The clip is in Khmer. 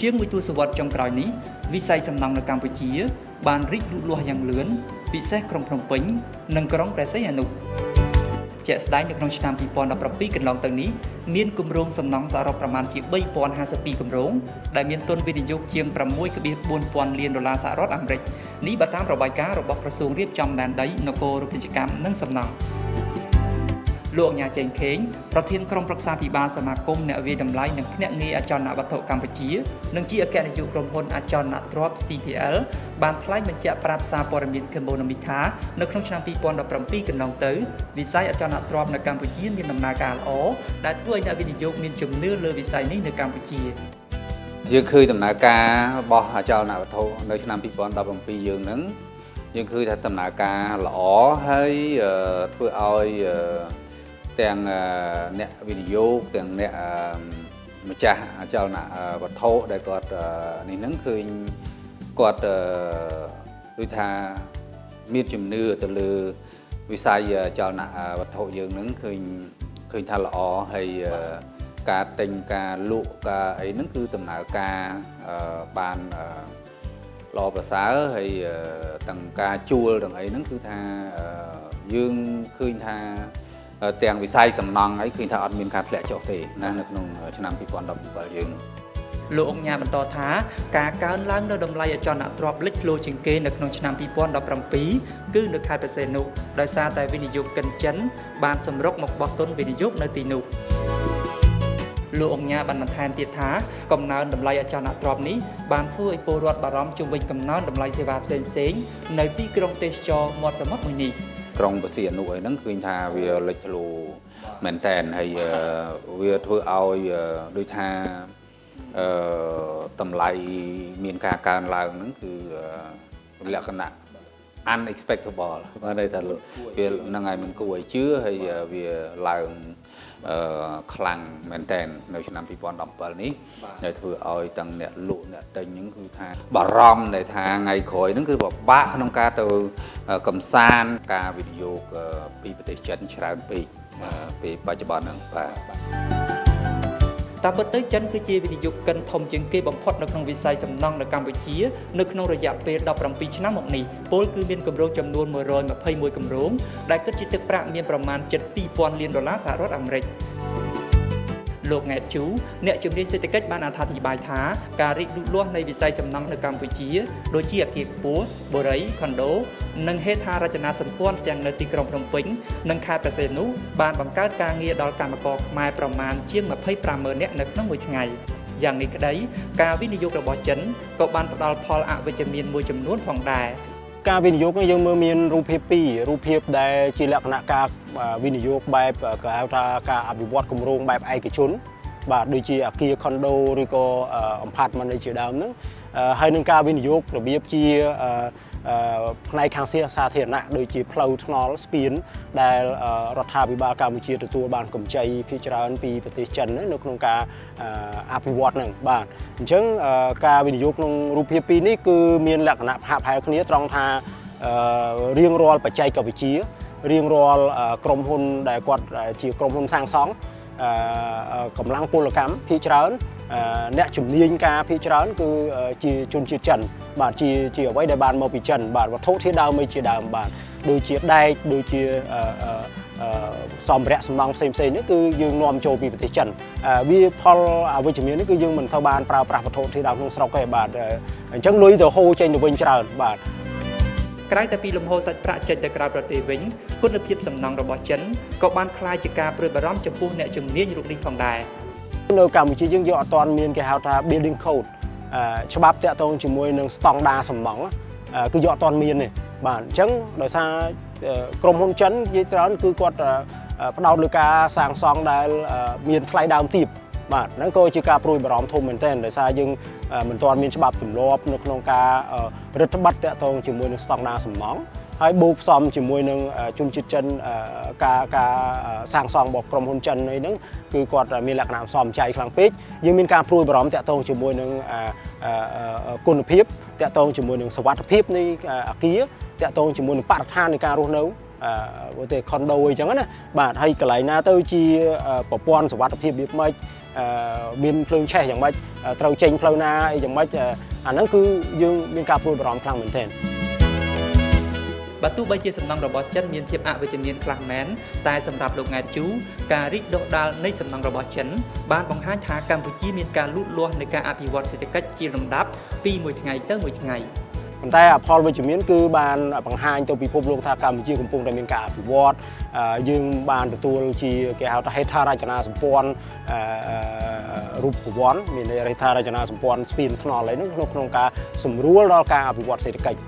ជាងមួយទសវត្សរ៍ចុងក្រោយនេះវិស័យសំណង់នៅកម្ពុជា បានរីកលូតលាស់យ៉ាងលឿនពិសេសក្រុងភ្នំពេញ និងក្រុងព្រះសីហនុជាក់ស្ដែងនៅក្នុងឆ្នាំ2017កន្លងទៅនេះមានគម្រោងសំណង់សរុបប្រមាណជា3052គម្រោងដែលមានទុនវិនិយោគជាង6.4000លានដុល្លារសហរដ្ឋអាមេរិកនេះបើតាមរបាយការណ៍របស់ក្រសួងរៀបចំដែនដីនគររូបនីយកម្មនិងសំណង់ លោកអញ្ញាចេងខេងប្រធានក្រុមប្រឹក្សាពិបាលសមាគមអ្នកវិតម្លៃនិងភ្នាក់ងារអចលនវត្ថុកម្ពុជានិងជាអគ្គនាយកក្រុមហ៊ុនអចលនទ្រព្យ CPL បានថ្លែងបញ្ជាក់ប្រាប់សារព័ត៌មាន Cambodia ថានៅក្នុងឆ្នាំ2017កន្លងទៅវិស័យអចលនទ្រព្យនៅកម្ពុជាមានដំណើរការល្អដែលធ្វើឲ្យអ្នកវិនិយោគមានជំនឿលើវិស័យនេះនៅកម្ពុជាយើងឃើញដំណើរការរបស់អចលនវត្ថុនៅឆ្នាំ2017យើងហ្នឹងយើងឃើញថាដំណើរការល្អហើយធ្វើឲ្យ ទាំងអ្នកវិនិយោគទាំងអ្នកម្ចាស់អចលនវត្ថុដែលគាត់នេះហ្នឹងឃើញគាត់ដូចថាមានជំនឿទៅលើវិស័យចលនវត្ថុយើងហ្នឹងឃើញឃើញថាល្អហើយការទិញការលក់ការអីហ្នឹងគឺដំណើរការបានល្អប្រសើរហើយទាំងការជួលទាំងអីហ្នឹងគឺថាយើងឃើញថា ទាំងវិស័យសំណង់អីឃើញថាអត់មានការធ្លាក់ចុះទេណានៅក្នុងឆ្នាំ2017យើងលោកអង្គញាបន្តថាការកើនឡើងនៅតម្លៃអចលនទ្រព្យលេចធ្លោជាងគេនៅក្នុងឆ្នាំ2017គឺនៅខេត្តបរសេនុដោយសារតែវិនិយោគិនចិន បានសម្រុកមកបោះទុនវិនិយោគនៅទីនោះលោកអង្គញាបានបន្ថែមទៀតថាកំណើនតម្លៃអចលនទ្រព្យនេះបានធ្វើឲ្យពលរដ្ឋបារម្ភជុំវិញកំណើនតម្លៃសេវាផ្សេងៗនៅទីក្រុងទេសចរមាត់សមុទ្រមួយនេះ។ ក្រុងបស៊ីអនុអីហ្នឹងឃើញថាវាលេចធ្លោមែនតែនហើយវាធ្វើឲ្យដូចថាអឺតម្លៃមានការកើនឡើងហ្នឹងគឺលក្ខណៈ unexpectable បានន័យថាវាហ្នឹងហើយមិនគួរឲ្យជឿហើយវាឡើងអឺ ខ្លាំងមែនតែននៅឆ្នាំ2017នេះដែលធ្វើឲ្យទាំងអ្នកលក់អ្នកទិញហ្នឹងគឺថាបារម្ភដែលថាថ្ងៃក្រោយហ្នឹងគឺពិបាកក្នុងការទៅកំសាន្តការវិនិយោគពីប្រទេសចិនច្រើនពេកពេលបច្ចុប្បន្នហ្នឹងបាទ តាមពិតទៅចិនគឺជាវិនិយោគិនធំជាងគេបំផុតនៅក្នុងវិស័យសំណង់នៅកម្ពុជានៅក្នុងរយៈពេល17ឆ្នាំមកនេះពលគឺមានគម្រោងចំនួន121គម្រោងដែលគិតជាទឹកប្រាក់មានប្រមាណ72000លានដុល្លារសហរដ្ឋអាមេរិក លោកង៉ែតជូអ្នកជំនាញសេដ្ឋកិច្ចបានអត្ថាធិប្បាយថាការរីកលូតលាស់នៃវិស័យសំណង់នៅកម្ពុជាដូចជាអគារខ្ពស់បូរីខុនដូនិងហេដ្ឋារចនាសម្ព័ន្ធទាំងនៅទីក្រុងភ្នំពេញនិងខេត្តព្រះសីហនុបានបង្កើតការងារដល់កម្មករខ្មែរប្រមាណជាង250,000នាក់នៅក្នុងមួយថ្ងៃយ៉ាងនេះក្តីការវិនិយោគរបស់ចិនក៏បានផ្ដល់ផលអវិជ្ជមានមួយចំនួនផងដែរ ការវិនិយោគនេះយើងមើលមានរូបភាពពីររូបភាពដែលជាលក្ខណៈការវិនិយោគបែបគេហៅថាការអភិវឌ្ឍគម្រោងបែបឯកជន បាទដូចជាអាគារ condo ឬក៏ apartment អីជាដើមហ្នឹងហើយនឹងការវិនិយោគរបៀបជា ផ្នែកខាងសាធារណៈដូចជាផ្លូវថ្នល់ស្ពានដែលរដ្ឋាភិបាលកម្ពុជាទទួលបានកម្ចីភាគច្រើនពីប្រទេសចិននៅក្នុងការអភិវឌ្ឍហ្នឹងបាទអញ្ចឹងការវិនិយោគក្នុងរូបភាពពីរនេះគឺមានលក្ខណៈហាក់ផែគ្នាត្រង់ថារៀងរាល់បច្ចេកវិទ្យារៀងរាល់ក្រុមហ៊ុនដែលគាត់ជាក្រុមហ៊ុនសាងសង់ កម្លាំងពលកម្មភាគច្រើនអ្នកជំនាញការភាគច្រើន គឺជាជនជាតិចិន បាទជាជាអ្វីដែលបានមកពីចិន បាទវត្ថុធាតុដើមអីជាដើមបាទដូចជាដែកដូចជាសម្ភារៈសំណង់ផ្សេងផ្សេងនេះគឺយើងនាំចូលពីប្រទេសចិនវាផលអវិជ្ជមាននេះគឺយើងមិនសូវបានប្រើប្រាស់វត្ថុធាតុដើមក្នុងស្រុកទេបាទអញ្ចឹងលុយទៅហូរចេញទៅវិញច្រើនបាទ ក្រៅតែពីលំហូរសាច់ប្រាក់ចេញទៅក្រៅប្រទេសវិញគុណភាពសំណង់របស់ចិនក៏បានក្លាយជាការព្រួយបារម្ភចំពោះអ្នកជំនាញរូបនេះផងដែរនៅកម្ពុជាយើងយកអត់ទាន់មានគេហៅថា building code ច្បាប់តាក់ទងជាមួយនឹងស្តង់ដារសំណង់គឺយកអត់ទាន់មានទេបាទអញ្ចឹងដោយសារក្រុមហ៊ុនចិននិយាយច្រើនគឺគាត់ផ្ដោតលើការសាងសង់ដែលមានថ្លៃដើមទាប បាទហ្នឹងក៏ជាការព្រួយបារម្ភធំមែនទែនដោយសារយើងមិនទាន់មានច្បាប់ទម្លាប់នៅក្នុងការរដ្ឋបတ်តាក់ទងជាមួយនឹងស្តង់ដារសំណង់ហើយបូកផ្សំជាមួយនឹងជនជាតិចិនការការសាងសង់របស់ក្រុមហ៊ុនចិននេះហ្នឹងគឺគាត់មានលក្ខណៈសំចៃខ្លាំងពេកយើងមានការព្រួយបារម្ភតាក់ទងជាមួយនឹងគុណភាពតាក់ទងជាមួយនឹងសុវត្ថិភាពនៃអាគារតាក់ទងជាមួយនឹងបរិស្ថាននៃការរស់នៅអឺទៅ condo អីចឹងណាបាទហើយកន្លែងណាទៅជាប្រព័ន្ធសុវត្ថិភាពរបៀបម៉េច មានភ្លើងឆេះយ៉ាងម៉េចត្រូវចេញផ្លូវណាអីយ៉ាងម៉េចអាហ្នឹងគឺយើងមានការព្រួយបារម្ភខ្លាំងមែនទែនបើទោះបីជាសំណង់របស់ចិនមានភាពអវិជ្ជមានខ្លះមែនតែសម្រាប់លោកង៉ែតជូការរីកដុះដាលនៃសំណង់របស់ចិនបានបង្ហាញថាកម្ពុជាមានការលូតលាស់នៃការអភិវឌ្ឍសេដ្ឋកិច្ចជាលំដាប់ពីមួយថ្ងៃទៅមួយថ្ងៃ ប៉ុន្តែផលវិជ្ជមានគឺបានបង្ហាញទៅពិភពលោកថាកម្ពុជាកំពុងតែមានការអភិវឌ្ឍយើងបានទទួលជាគេហៅថាហេដ្ឋារចនាសម្ព័ន្ធរូបវ័ន្តមានហេដ្ឋារចនាសម្ព័ន្ធស្ពានថ្នល់អីនោះក្នុងការសម្រួលដល់ការអភិវឌ្ឍសេដ្ឋកិច្ច